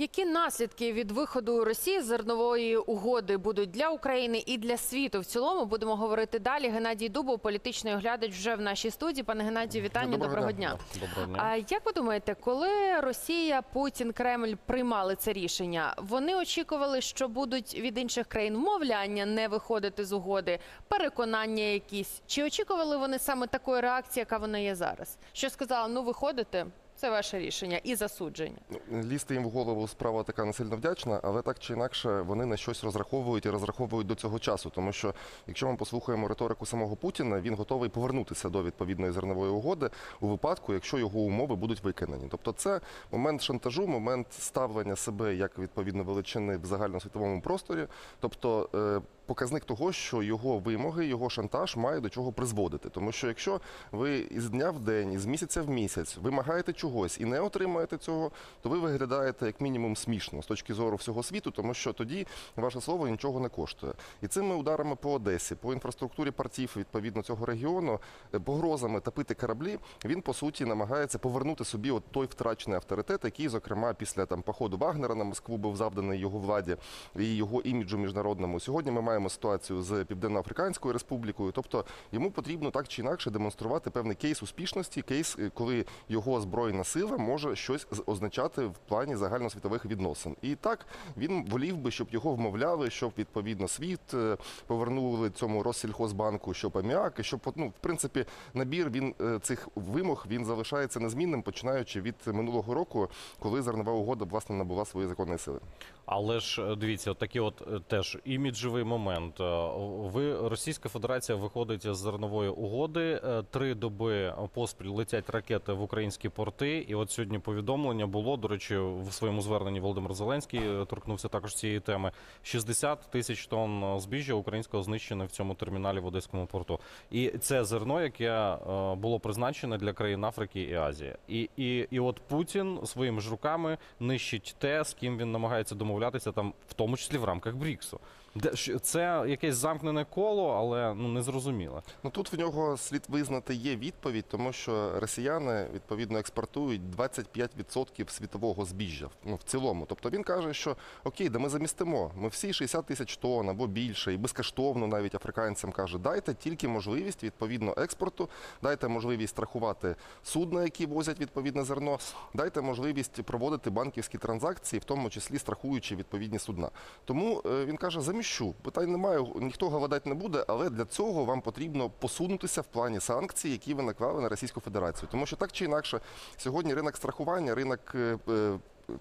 Які наслідки від виходу Росії з зернової угоди будуть для України і для світу в цілому? Будемо говорити далі. Геннадій Дубов, політичний оглядач, вже в нашій студії. Пане Геннадію, вітання. Доброго, дня. Доброго дня. А як ви думаєте, коли Росія, Путін, Кремль приймали це рішення, вони очікували, що будуть від інших країн вмовляння не виходити з угоди, переконання якісь? Чи очікували вони саме такої реакції, яка вона є зараз? Що сказали, ну виходите, це ваше рішення і засудження. Ну, Лізти їм в голову справа така не сильно вдячна, але так чи інакше вони на щось розраховують і розраховують до цього часу. Тому що, якщо ми послухаємо риторику самого Путіна, він готовий повернутися до відповідної зернової угоди у випадку, якщо його умови будуть виконані. Тобто, це момент шантажу, момент ставлення себе як відповідно величини в загальносвітовому просторі. Тобто. Показник того, що його вимоги, його шантаж має до чого призводити. Тому що якщо ви із дня в день, із місяця в місяць вимагаєте чогось і не отримаєте цього, то ви виглядаєте як мінімум смішно з точки зору всього світу, тому що тоді ваше слово нічого не коштує. І цими ударами по Одесі, по інфраструктурі портів відповідно цього регіону, е, погрозами топити кораблі, він по суті намагається повернути собі от той втрачений авторитет, який, зокрема, після там походу Вагнера на Москву був завданий його владі і його іміджу міжнародному. Сьогодні ми маємо ситуацію з Південно-Африканською республікою. Тобто йому потрібно так чи інакше демонструвати певний кейс успішності, кейс, е, коли його збройна сила може щось означати в плані загальносвітових відносин. І так він волів би, щоб його вмовляли, щоб відповідно світ е, повернули цьому Россельхозбанку, щоб аміак, щоб ну, в принципі набір він е, цих вимог він залишається незмінним, починаючи від минулого року, коли зернова угода власне набула свої законної сили. Але ж е, дивіться, от такий от е, теж іміджевий момент. Е, Ви Російська Федерація виходить з зернової угоди. Три доби поспіль летять ракети в українські порти. І от сьогодні повідомлення було. До речі, в своєму зверненні Володимир Зеленський торкнувся також цієї теми. 60 тисяч тонн збіжжя українського знищено в цьому терміналі в Одеському порту. І це зерно, яке було призначене для країн Африки і Азії. І, і, і от Путін своїми ж руками нищить те, з ким він намагається домовлятися, там, в тому числі в рамках БРІКСу. Де це якесь замкнене коло, але ну не зрозуміло. Ну тут в нього слід визнати є відповідь, тому що росіяни відповідно експортують 25% світового збіжжя ну, в цілому. Тобто він каже, що окей, да ми замістимо. Ми всі 60 тисяч тонн або більше, і безкоштовно навіть африканцям каже, дайте тільки можливість відповідно експорту, дайте можливість страхувати судна, які возять відповідне зерно, дайте можливість проводити банківські транзакції, в тому числі страхуючи відповідні судна. Тому е, він каже, заміщу. Питань немає, ніхто голодати не буде, але для цього вам потрібно посунутися в плані санкцій, які ви наклали на Російську Федерацію. Тому що так чи інакше, сьогодні ринок страхування, ринок.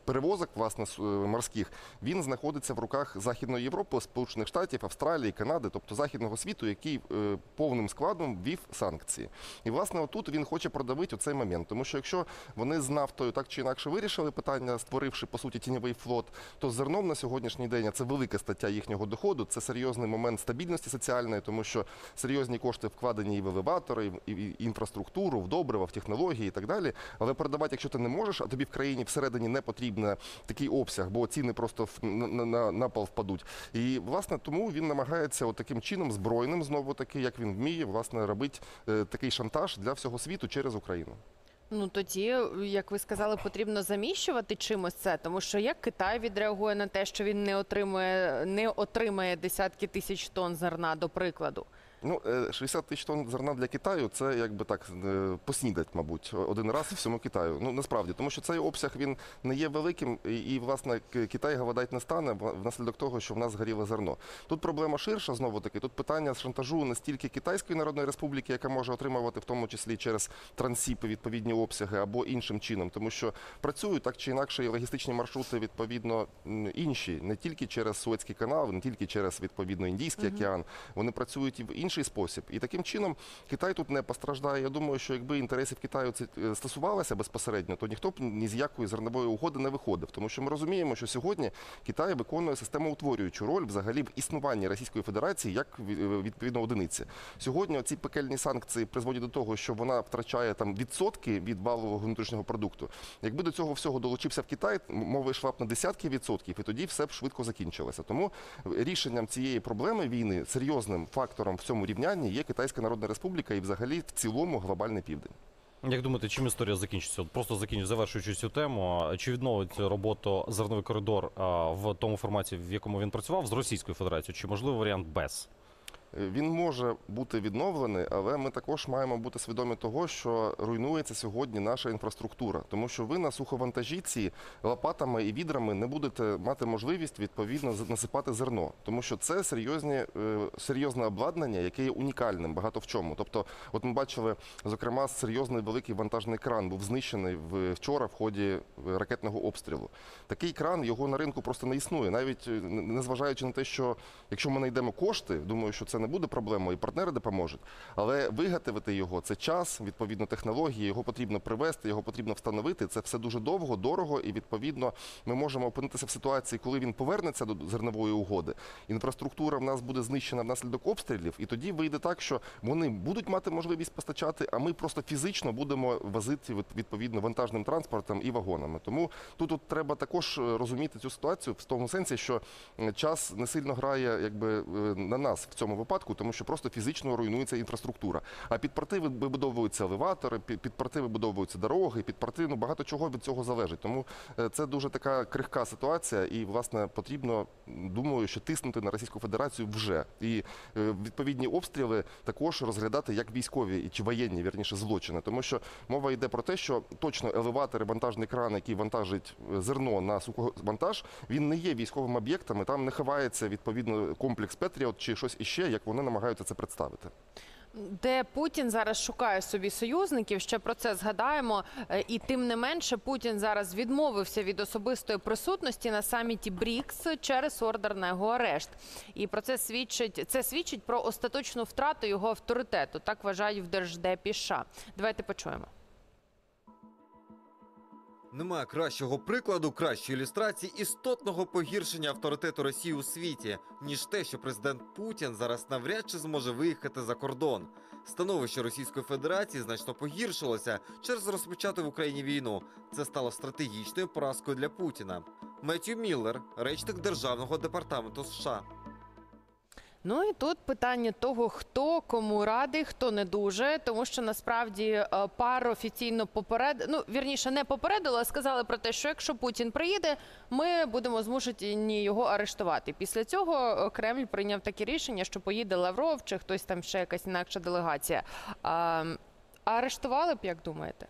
Перевозок власне е, морських він знаходиться в руках Західної Європи, Сполучених Штатів, Австралії, Канади, тобто західного світу, який е, повним складом ввів санкції. І власне отут він хоче продавити оцей момент, тому що якщо вони з нафтою так чи інакше вирішили питання, створивши по суті тіньовий флот, то зерном на сьогоднішній день а це велика стаття їхнього доходу. Це серйозний момент стабільності соціальної, тому що серйозні кошти вкладені і в елеватори, і в- інфраструктуру, в добрива, в технології і так далі. Але продавати, якщо ти не можеш, а тобі в країні всередині не потрібен такий обсяг, бо ціни просто на, на, на, пол впадуть. І власне тому він намагається от таким чином збройним, знову таки, як він вміє, власне, робити е, такий шантаж для всього світу через Україну. Ну тоді, як ви сказали, потрібно заміщувати чимось це, тому що як Китай відреагує на те, що він не отримує, не отримає десятки тисяч тонн зерна, до прикладу. Ну, е, 60 тисяч тонн зерна для Китаю це якби так е, поснідать, мабуть, один раз всьому Китаю. Ну насправді, тому що цей обсяг він не є великим, і, власне Китай голодать не стане внаслідок того, що в нас згоріло зерно. Тут проблема ширша знову таки. Тут питання шантажу не стільки Китайської Народної Республіки, яка може отримувати в тому числі через трансіпи відповідні обсяги або іншим чином, тому що працюють так чи інакше і логістичні маршрути відповідно інші, не тільки через Суецький канал, не тільки через відповідно Індійський океан. Вони працюють і в інший спосіб. І таким чином Китай тут не постраждає. Я думаю, що якби інтересів Китаю це стосувалося безпосередньо, то ніхто б ні з якої зернової угоди не виходив. Тому що ми розуміємо, що сьогодні Китай виконує системоутворюючу роль взагалі в існуванні Російської Федерації як е, відповідно одиниці. Сьогодні ці пекельні санкції призводять до того, що вона втрачає там відсотки від валового внутрішнього продукту. Якби до цього всього долучився в Китай, мова йшла б на десятки відсотків, і тоді все б швидко закінчилося. Тому рішенням цієї проблеми війни серйозним фактором в цьому рівнянні є Китайська Народна Республіка і взагалі в цілому глобальний південь. Як думаєте, чим історія закінчиться? Просто закінчу, завершуючи цю тему. Чи відновить роботу зерновий коридор в тому форматі, в якому він працював з Російською Федерацією? Чи можливо варіант без? Він може бути відновлений, але ми також маємо бути свідомі того, що руйнується сьогодні наша інфраструктура, тому що ви на суховантажівці лопатами і відрами не будете мати можливість відповідно насипати зерно, тому що це серйозні е, серйозне обладнання, яке є унікальним багато в чому. Тобто, от ми бачили, зокрема, серйозний великий вантажний кран був знищений вчора в ході ракетного обстрілу. Такий кран його на ринку просто не існує, навіть е, не- незважаючи на те, що якщо ми знайдемо кошти, думаю, що це не буде проблемою, партнери допоможуть. Але виготовити його це час, відповідно технології, його потрібно привезти, його потрібно встановити. Це все дуже довго, дорого, і відповідно ми можемо опинитися в ситуації, коли він повернеться до зернової угоди. Інфраструктура в нас буде знищена внаслідок обстрілів, і тоді вийде так, що вони будуть мати можливість постачати, а ми просто фізично будемо возити від- відповідно вантажним транспортом і вагонами. Тому тут от треба також е, розуміти цю ситуацію в тому сенсі, що е, час не сильно грає якби е, на нас в цьому випадку, тому що просто фізично руйнується інфраструктура. А під порти вибудовуються елеватори, під, порти вибудовуються дороги, під порти ну багато чого від цього залежить. Тому е, це дуже така крихка ситуація, і власне потрібно, думаю, що тиснути на Російську Федерацію вже і е, відповідні обстріли також розглядати як військові чи воєнні, вірніше, злочини, тому що мова йде про те, що точно елеватори, вантажний кран, який вантажить е, зерно на суховантаж, він не є військовим об'єктом, і там не ховається відповідно комплекс Петріот чи щось іще, як вони намагаються це представити. Де Путін зараз шукає собі союзників, ще про це згадаємо. Е, І тим не менше, Путін зараз відмовився від особистої присутності на саміті БРІКС через ордер на його арешт. І про це свідчить це свідчить про остаточну втрату його авторитету. Так вважають в Держдепі США. Давайте почуємо. Немає кращого прикладу, кращої ілюстрації істотного погіршення авторитету Росії у світі, ніж те, що президент Путін зараз навряд чи зможе виїхати за кордон. Становище Російської Федерації значно погіршилося через розпочату в Україні війну. Це стало стратегічною поразкою для Путіна. Меттью Міллер, речник Державного департаменту США. Ну і тут питання того, хто кому радий, хто не дуже, тому що насправді е, пар офіційно поперед... ну вірніше не попередили, а сказали про те, що якщо Путін приїде, ми будемо змушені його арештувати. Після цього е, Кремль прийняв таке рішення, що поїде Лавров чи хтось там ще якась інакша делегація. А арештували б, як думаєте?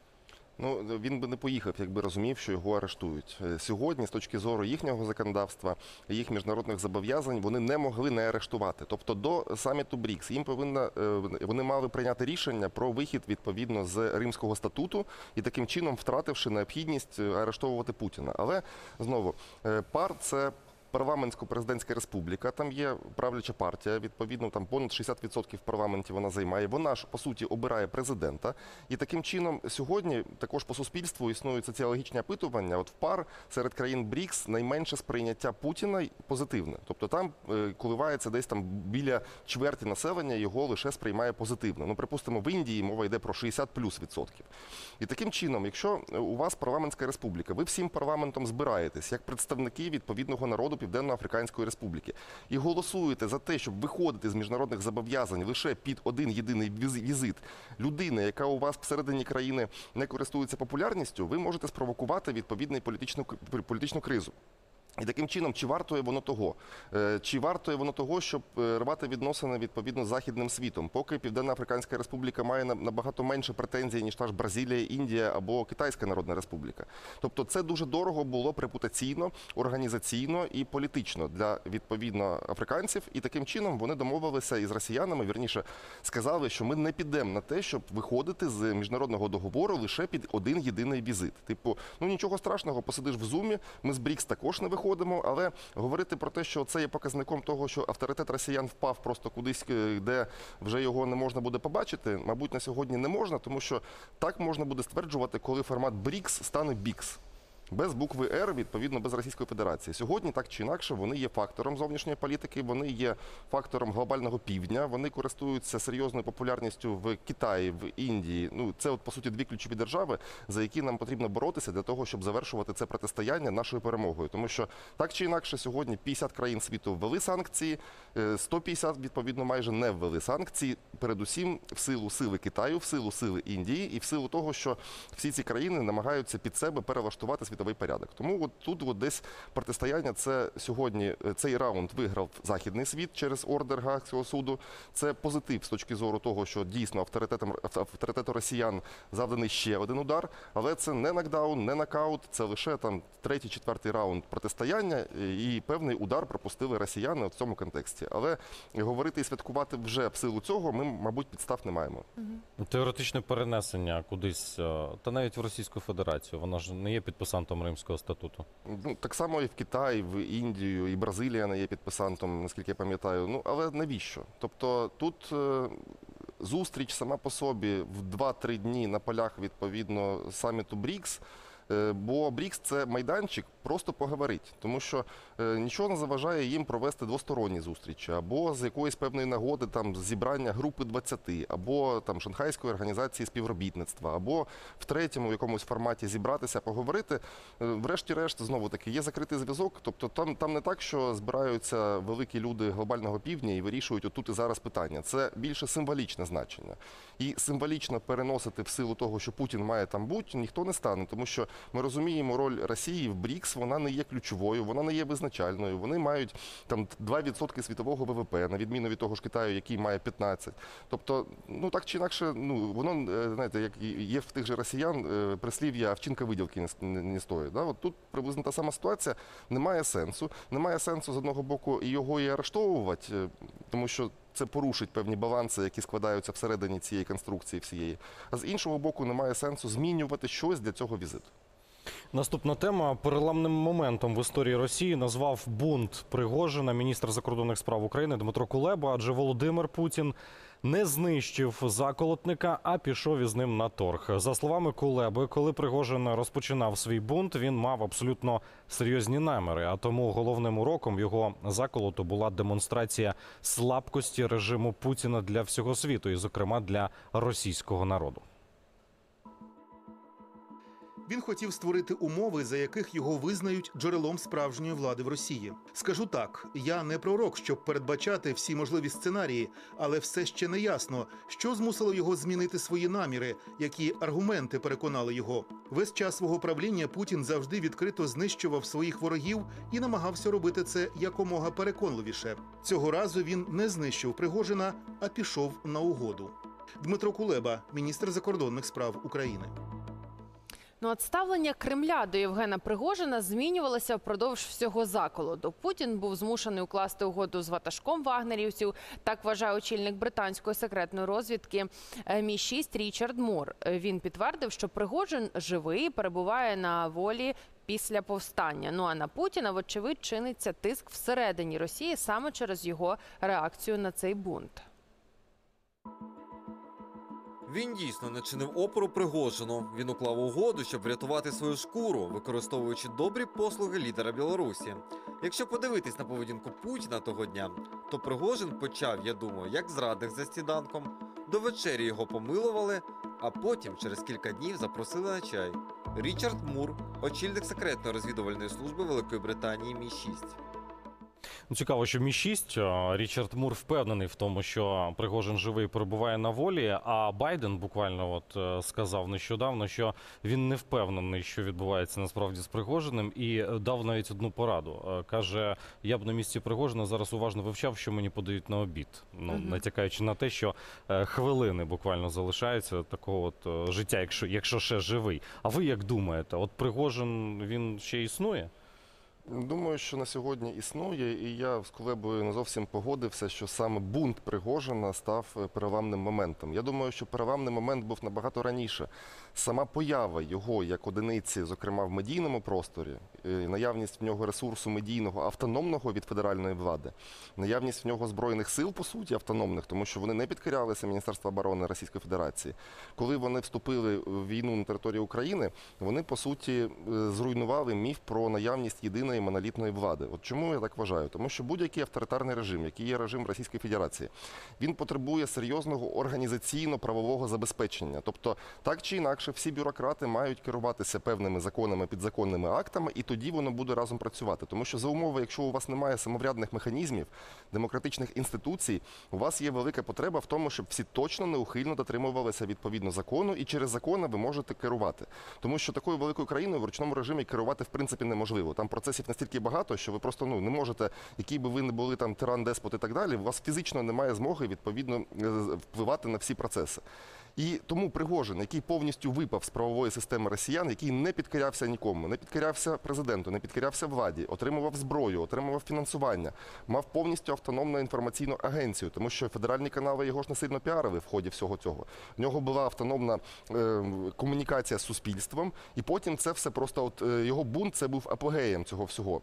Ну він би не поїхав, якби розумів, що його арештують Е, сьогодні. З точки зору їхнього законодавства, їх міжнародних зобов'язань, вони не могли не арештувати. Тобто до саміту БРІКС їм повинна е, вони мали прийняти рішення про вихід відповідно з Римського статуту і таким чином втративши необхідність е, арештовувати Путіна. Але знову пар це. Парламентсько-президентська республіка, там є правляча партія, відповідно, там понад 60% в парламенті вона займає. Вона ж по суті обирає президента. І таким чином сьогодні також по суспільству існують соціологічні опитування. От в пар серед країн БРІКС найменше сприйняття Путіна позитивне. Тобто там е, коливається десь там біля чверті населення його лише сприймає позитивно. Ну, припустимо, в Індії мова йде про 60 плюс відсотків. І таким чином, якщо у вас парламентська республіка, ви всім парламентом збираєтесь як представники відповідного народу Південно-Африканської Республіки і голосуєте за те, щоб виходити з міжнародних зобов'язань лише під один єдиний віз- візит людини, яка у вас всередині країни не користується популярністю, ви можете спровокувати відповідну політичну політичну кризу. І таким чином, чи вартує воно того? Е, Чи вартує воно того, щоб е, рвати відносини відповідно з західним світом? Поки Південно-Африканська Республіка має набагато менше претензій, ніж та ж Бразилія, Індія або Китайська Народна Республіка. Тобто це дуже дорого було репутаційно, організаційно і політично для відповідно африканців. І таким чином вони домовилися із росіянами. Вірніше сказали, що ми не підемо на те, щоб виходити з міжнародного договору лише під один єдиний візит. Типу, ну нічого страшного, посидиш в зумі. Ми з БРІКС також не виходимо, але говорити про те, що це є показником того, що авторитет росіян впав просто кудись, е, де вже його не можна буде побачити, мабуть, на сьогодні не можна, тому що так можна буде стверджувати, коли формат БРІКС стане БІКС. Без букви Р, відповідно, без Російської Федерації. Сьогодні так чи інакше вони є фактором зовнішньої політики, вони є фактором глобального півдня. Вони користуються серйозною популярністю в Китаї, в Індії. Ну це от по суті дві ключові держави, за які нам потрібно боротися для того, щоб завершувати це протистояння нашою перемогою. Тому що так чи інакше, сьогодні 50 країн світу ввели санкції, е, 150, відповідно майже не ввели санкції. Передусім в силу сили Китаю, в силу сили Індії і в силу того, що всі ці країни намагаються під себе перелаштувати світовий порядок. Тому от тут от десь протистояння це сьогодні е, цей раунд виграв західний світ через ордер Гаагського суду. Це позитив з точки зору того, що дійсно авторитетом авторитету росіян завданий ще один удар, але це не нокдаун, не нокаут, це лише там третій, четвертий раунд протистояння, е, і певний удар пропустили росіяни в цьому контексті. Але говорити і святкувати вже в силу цього ми, мабуть, підстав не маємо. Теоретичне перенесення кудись, е, та навіть в Російську Федерацію. Вона ж не є підписантом Римського статуту. Ну, так само і в Китай, в Індію, і Бразилія не є підписантом, наскільки я пам'ятаю. Ну, але навіщо? Тобто тут е, зустріч сама по собі в 2-3 дні на полях відповідно саміту БРІКС. Е, Бо БРІКС це майданчик просто поговорити, тому що е, нічого не заважає їм провести двосторонні зустрічі, або з якоїсь певної нагоди там зібрання групи 20, або там Шанхайської організації співробітництва, або в третьому якомусь форматі зібратися, поговорити. Е, Врешті-решт, знову таки, є закритий зв'язок. Тобто там, там не так, що збираються великі люди глобального півдня і вирішують отут і зараз питання. Це більше символічне значення. І символічно переносити в силу того, що Путін має там бути, ніхто не стане, тому що ми розуміємо роль Росії в БРІКС, вона не є ключовою, вона не є визначальною. Вони мають там 2% світового ВВП, на відміну від того ж Китаю, який має 15. Тобто, ну так чи інакше, ну воно е, знаєте, як є в тих же росіян е, прислів'я овчинка виділки не, стоїть. Да? От тут приблизно та сама ситуація. Немає сенсу. Немає сенсу з одного боку його і арештовувати, е, тому що. Це порушить певні баланси, які складаються всередині цієї конструкції всієї. А з іншого боку, немає сенсу змінювати щось для цього візиту. Наступна тема переламним моментом в історії Росії назвав бунт Пригожина міністр закордонних справ України Дмитро Кулеба, адже Володимир Путін не знищив заколотника, а пішов із ним на торг. За словами Кулеби, коли Пригожин розпочинав свій бунт, він мав абсолютно серйозні наміри. А тому головним уроком його заколоту була демонстрація слабкості режиму Путіна для всього світу, і зокрема для російського народу. Він хотів створити умови, за яких його визнають джерелом справжньої влади в Росії. Скажу так: я не пророк, щоб передбачати всі можливі сценарії, але все ще не ясно, що змусило його змінити свої наміри, які аргументи переконали його. Весь час свого правління Путін завжди відкрито знищував своїх ворогів і намагався робити це якомога переконливіше. Цього разу він не знищив Пригожина, а пішов на угоду. Дмитро Кулеба, міністр закордонних справ України. Ну, от ставлення Кремля до Євгена Пригожина змінювалося впродовж всього заколоту. Путін був змушений укласти угоду з ватажком вагнерівців. Так вважає очільник британської секретної розвідки е, Мі 6 Річард Мур. Він підтвердив, що Пригожин живий, перебуває на волі. Після повстання, ну а на Путіна, вочевидь, чиниться тиск всередині Росії саме через його реакцію на цей бунт. Він дійсно не чинив опору Пригожину. Він уклав угоду, щоб врятувати свою шкуру, використовуючи добрі послуги лідера Білорусі. Якщо подивитись на поведінку Путіна того дня, то Пригожин почав, я думаю, як зрадник за сніданком. До вечері його помилували, а потім через кілька днів запросили на чай. Річард Мур, очільник секретної розвідувальної служби Великої Британії Мі 6 Ну, Цікаво, що Мі 6 Річард Мур впевнений в тому, що Пригожин живий перебуває на волі. А Байден буквально от е, сказав нещодавно, що він не впевнений, що відбувається насправді з Пригожиним, і е, дав навіть одну пораду. Е, Каже: я б на місці Пригожина зараз уважно вивчав, що мені подають на обід. Ну Мгм. натякаючи на те, що е, хвилини буквально залишаються такого от е, життя, якщо якщо ще живий. А ви як думаєте, от Пригожин він ще існує? Думаю, що на сьогодні існує, і я з Кулебою не зовсім погодився, що саме бунт Пригожина став е, переламним моментом. Я думаю, що переламний момент був набагато раніше. Сама поява його як одиниці, зокрема в медійному просторі, е, наявність в нього ресурсу медійного автономного від федеральної влади, наявність в нього збройних сил, по суті, автономних, тому що вони не підкорялися Міністерства оборони Російської Федерації. Коли вони вступили в війну на території України, вони по суті е, зруйнували міф про наявність єдиної монолітної влади. От чому я так вважаю? Тому що будь-який авторитарний режим, який є режим Російської Федерації, він потребує серйозного організаційно-правового забезпечення. Тобто, так чи інакше, всі бюрократи мають керуватися певними законами, підзаконними актами, і тоді воно буде разом працювати. Тому що за умови, якщо у вас немає самоврядних механізмів, демократичних інституцій, у вас є велика потреба в тому, щоб всі точно неухильно дотримувалися відповідно закону, і через закони ви можете керувати. Тому що такою великою країною в ручному режимі керувати в принципі неможливо. Там процесів настільки багато, що ви просто ну не можете, який би ви не були там тиран, деспот і так далі. У вас фізично немає змоги відповідно е, впливати на всі процеси. І тому Пригожин, який повністю випав з правової системи росіян, який не підкорявся нікому, не підкорявся президенту, не підкорявся владі, отримував зброю, отримував фінансування, мав повністю автономну інформаційну агенцію, тому що федеральні канали його ж не сильно піарили в ході всього цього. В нього була автономна е, комунікація з суспільством, і потім це все просто от е, його бунт це був апогеєм цього всього.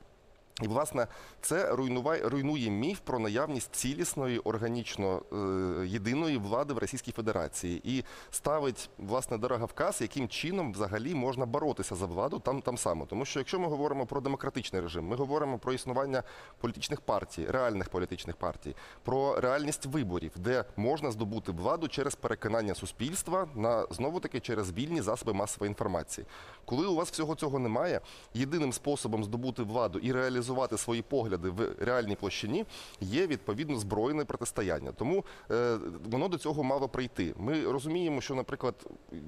І, власне, це руйнуває, руйнує міф про наявність цілісної, органічно е, єдиної влади в Російській Федерації і ставить власне дороговказ, яким чином взагалі можна боротися за владу там, там само. Тому що якщо ми говоримо про демократичний режим, ми говоримо про існування політичних партій, реальних політичних партій, про реальність виборів, де можна здобути владу через переконання суспільства на знову таки через вільні засоби масової інформації. Коли у вас всього цього немає, єдиним способом здобути владу і реалізувати свої погляди в реальній площині є відповідно збройне протистояння. Тому е, воно до цього мало прийти. Ми розуміємо, що, наприклад,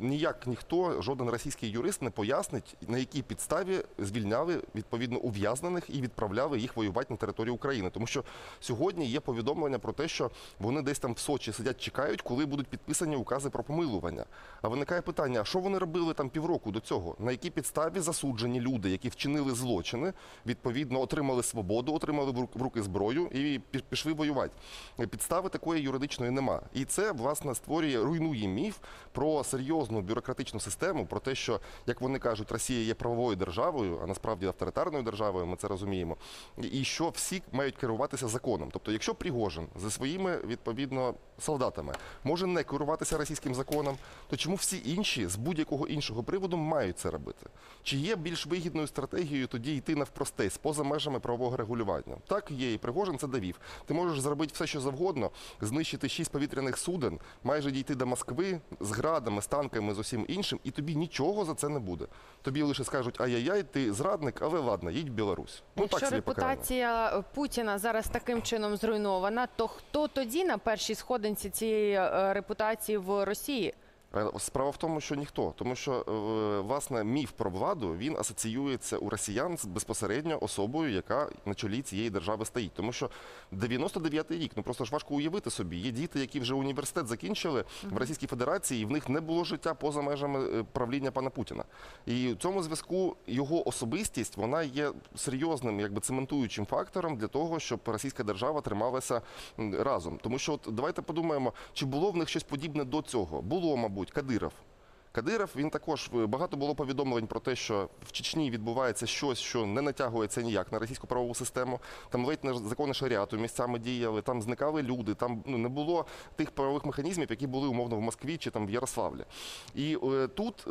ніяк ніхто, жоден російський юрист не пояснить, на якій підставі звільняли відповідно ув'язнених і відправляли їх воювати на територію України. Тому що сьогодні є повідомлення про те, що вони десь там в Сочі сидять, чекають, коли будуть підписані укази про помилування. А виникає питання: а що вони робили там півроку до цього? На якій підставі засуджені люди, які вчинили злочини, відповідно отримали свободу, отримали в рук- в руки зброю і пішли воювати. Підстави такої юридичної нема. І це власне створює, руйнує міф про серйозну бюрократичну систему, про те, що як вони кажуть, Росія є правовою державою, а насправді авторитарною державою. Ми це розуміємо. І що всі мають керуватися законом. Тобто, якщо Пригожин зі своїми відповідно солдатами може не керуватися російським законом, то чому всі інші з будь-якого іншого приводу мають це робити? Чи є більш вигідною стратегією тоді йти навпростець поза межами правового регулювання? Так є, і Пригожин це довів. Ти можеш зробити все, що завгодно, знищити шість повітряних суден, майже дійти до Москви з градами, з танками, з усім іншим, і тобі нічого за це не буде. Тобі лише скажуть, ай-яй-яй, ти зрадник, але ладно, їдь в Білорусь. Ну Якщо так собі покарання. репутація Путіна зараз таким чином зруйнована, то хто тоді на першій сходинці цієї е, репутації в Росії? Е, Справа в тому, що ніхто, тому що е, власне міф про владу він асоціюється у росіян з безпосередньо особою, яка на чолі цієї держави стоїть. Тому що 99-й рік, ну просто ж важко уявити собі. Є діти, які вже університет закінчили в Російській Федерації, і в них не було життя поза межами е, правління пана Путіна. І в цьому зв'язку його особистість вона є серйозним, якби цементуючим фактором для того, щоб російська держава трималася разом. Тому що, от давайте подумаємо, чи було в них щось подібне до цього? Було, мабуть, Кадиров. Кадиров він також е, багато було повідомлень про те, що в Чечні відбувається щось, що не натягується ніяк на російську правову систему. Там ледь не закони шаріату місцями діяли, там зникали люди, там ну не було тих правових механізмів, які були умовно в Москві чи там в Ярославлі. І е, тут е,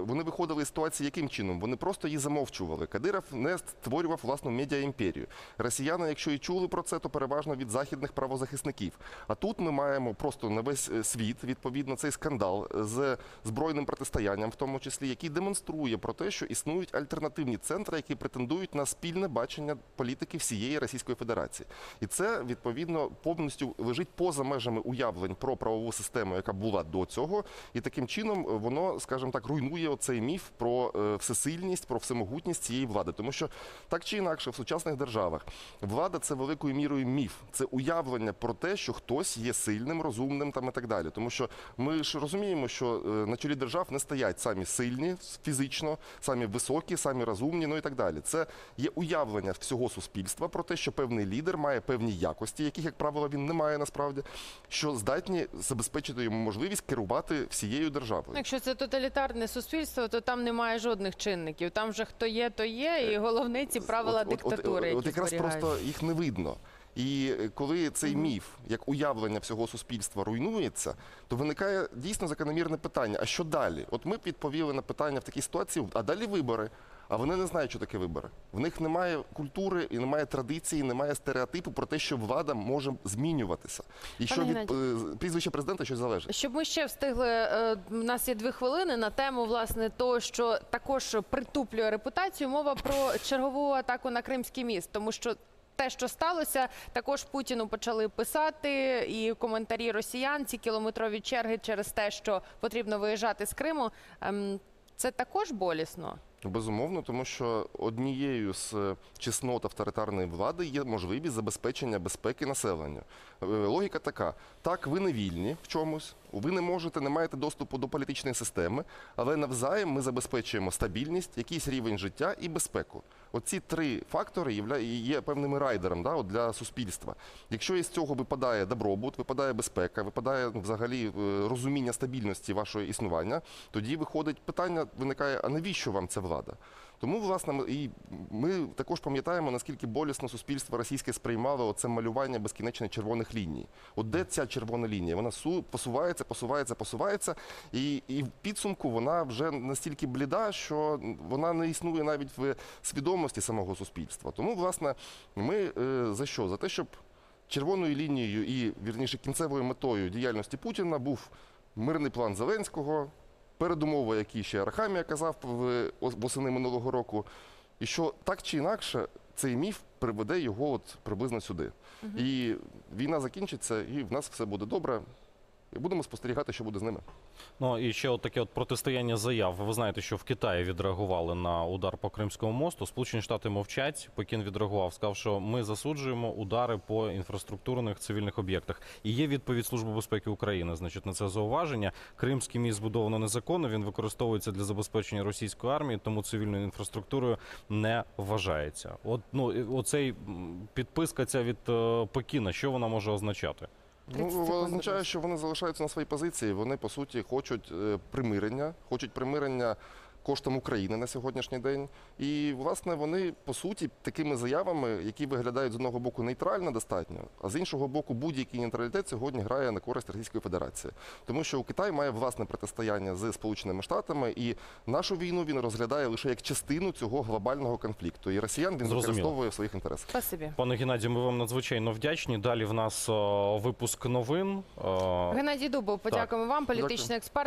вони виходили з ситуації яким чином? Вони просто її замовчували. Кадиров не створював власну медіаімперію. Росіяни, якщо і чули про це, то переважно від західних правозахисників. А тут ми маємо просто на весь е, світ відповідно цей скандал з збройним протистоянням, в тому числі, який демонструє про те, що існують альтернативні центри, які претендують на спільне бачення політики всієї Російської Федерації. І це відповідно повністю лежить поза межами уявлень про правову систему, яка була до цього, і таким чином е, воно, скажімо так, руйнує оцей міф про е, всесильність, про всемогутність цієї влади. Тому що так чи інакше в сучасних державах влада це великою мірою міф, це уявлення про те, що хтось є сильним, розумним там і так далі. Тому що ми ж розуміємо, що е, на чолі держави держав не стоять самі сильні фізично, самі високі, самі розумні, ну і так далі. Це є уявлення всього суспільства про те, що певний лідер має певні якості, яких, як правило, він не має насправді, що здатні забезпечити йому можливість керувати всією державою. Якщо це тоталітарне суспільство, то там немає жодних чинників. Там вже хто є, то є, і головне ці правила От- от- от- диктатури. От, які якраз просто їх не видно. І е, коли цей міф, як уявлення всього суспільства, руйнується, то виникає дійсно закономірне питання: а що далі? От ми відповіли на питання в такій ситуації, а далі вибори. А вони не знають, що таке вибори. В них немає культури і немає традиції, немає стереотипу про те, що влада може змінюватися. І що від е, прізвища президента щось залежить. Щоб ми ще встигли, е, у нас є дві хвилини на тему власне того, що також притуплює репутацію. Мова про чергову атаку на Кримський міст, тому що. Те, що сталося, також Путіну почали писати і коментарі росіян, ці кілометрові черги через те, що потрібно виїжджати з Криму. Ем, Це також болісно. Безумовно, тому що однією з е, чеснот авторитарної влади є можливість забезпечення безпеки населення. Е, Логіка така: так, ви не вільні в чомусь, ви не можете, не маєте доступу до політичної системи, але навзаєм ми забезпечуємо стабільність, якийсь рівень життя і безпеку. Оці три фактори є певними райдером да, для суспільства. Якщо із цього випадає добробут, випадає безпека, випадає взагалі е, розуміння стабільності вашого існування, тоді виходить питання, виникає: а навіщо вам ця влада? Тому, власне, і ми також пам'ятаємо, наскільки болісно суспільство російське сприймало оце малювання безкінечних червоних ліній. От де ця червона лінія? Вона су посувається, посувається, посувається, і, і в підсумку вона вже настільки бліда, що вона не існує навіть в свідомості самого суспільства. Тому, власне, ми е, за що? За те, щоб червоною лінією і вірніше кінцевою метою діяльності Путіна був мирний план Зеленського, передумова, які ще Архамія казав восени минулого року, і що так чи інакше цей міф приведе його от приблизно сюди. І війна закінчиться, і в нас все буде добре. І будемо спостерігати, що буде з ними. Ну і ще от таке от протистояння заяв. Ви знаєте, що в Китаї відреагували на удар по Кримському мосту. Сполучені Штати мовчать. Пекін відреагував, сказав, що ми засуджуємо удари по інфраструктурних цивільних об'єктах. І є відповідь Служби безпеки України. Значить, на це зауваження. Кримський міст збудовано незаконно. Він використовується для забезпечення російської армії, тому цивільною інфраструктурою не вважається. От ну оцей підписка ця від е, Пекіна, що вона може означати? 30 Ну, секунд, означає, що вони залишаються на своїй позиції. Вони по суті хочуть е, примирення, хочуть примирення коштом України на сьогоднішній день. І власне вони по суті такими заявами, які виглядають з одного боку нейтрально достатньо, а з іншого боку, будь-який нейтралітет сьогодні грає на користь Російської Федерації, тому що Китай має власне протистояння з Сполученими Штатами, і нашу війну він розглядає лише як частину цього глобального конфлікту. І росіян він Зрозуміло. використовує в своїх інтересах. Спасибі. Пане Геннадію, ми вам надзвичайно вдячні. Далі в нас е, випуск новин. Е, Геннадій Дубов, подякуємо вам, політичний експерт.